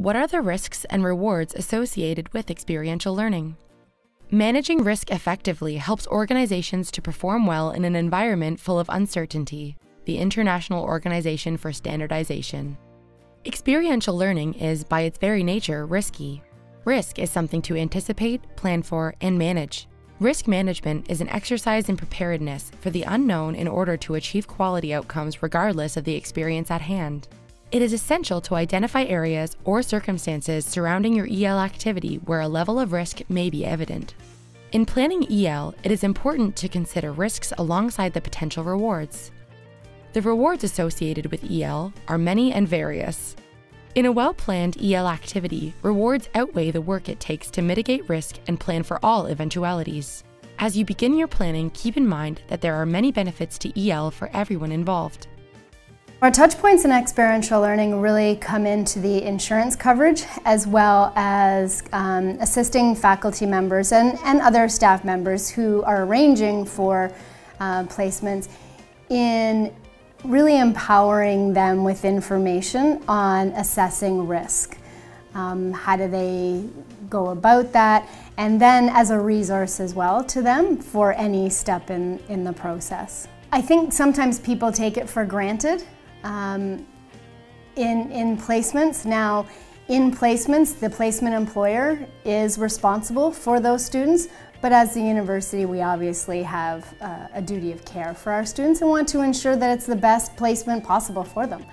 What are the risks and rewards associated with experiential learning? Managing risk effectively helps organizations to perform well in an environment full of uncertainty, the International Organization for Standardization. Experiential learning is, by its very nature, risky. Risk is something to anticipate, plan for, and manage. Risk management is an exercise in preparedness for the unknown in order to achieve quality outcomes regardless of the experience at hand. It is essential to identify areas or circumstances surrounding your EL activity where a level of risk may be evident. In planning EL, it is important to consider risks alongside the potential rewards. The rewards associated with EL are many and various. In a well planned EL activity, rewards outweigh the work it takes to mitigate risk and plan for all eventualities. As you begin your planning, keep in mind that there are many benefits to EL for everyone involved. Our touch points in experiential learning really come into the insurance coverage as well as um, assisting faculty members and, and other staff members who are arranging for uh, placements in really empowering them with information on assessing risk. Um, how do they go about that? And then as a resource as well to them for any step in, in the process. I think sometimes people take it for granted um, in, in placements. Now, in placements, the placement employer is responsible for those students, but as the university, we obviously have uh, a duty of care for our students and want to ensure that it's the best placement possible for them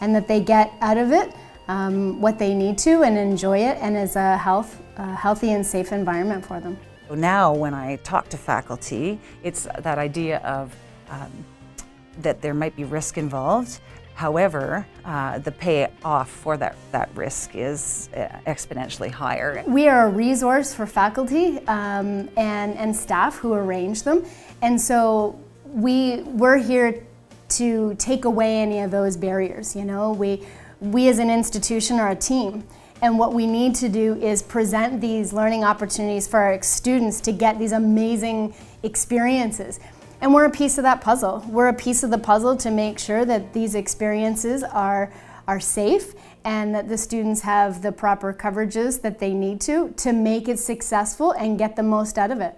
and that they get out of it um, what they need to and enjoy it and is a health, healthy and safe environment for them. Now when I talk to faculty, it's that idea of um, that there might be risk involved. However, uh, the payoff for that, that risk is uh, exponentially higher. We are a resource for faculty um, and, and staff who arrange them. And so we, we're here to take away any of those barriers. You know, we, we as an institution are a team. And what we need to do is present these learning opportunities for our students to get these amazing experiences. And we're a piece of that puzzle. We're a piece of the puzzle to make sure that these experiences are, are safe and that the students have the proper coverages that they need to to make it successful and get the most out of it.